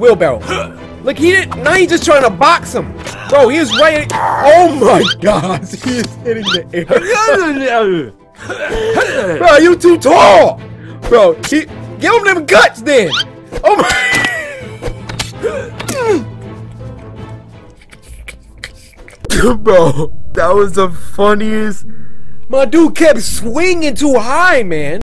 wheelbarrow. Look, he didn't. Now he's just trying to box him. Bro, he is right. Oh my God, he is hitting the air. Bro, you too tall. Bro, he, give him them guts then. Oh my. Bro, that was the funniest. My dude kept swinging too high, man.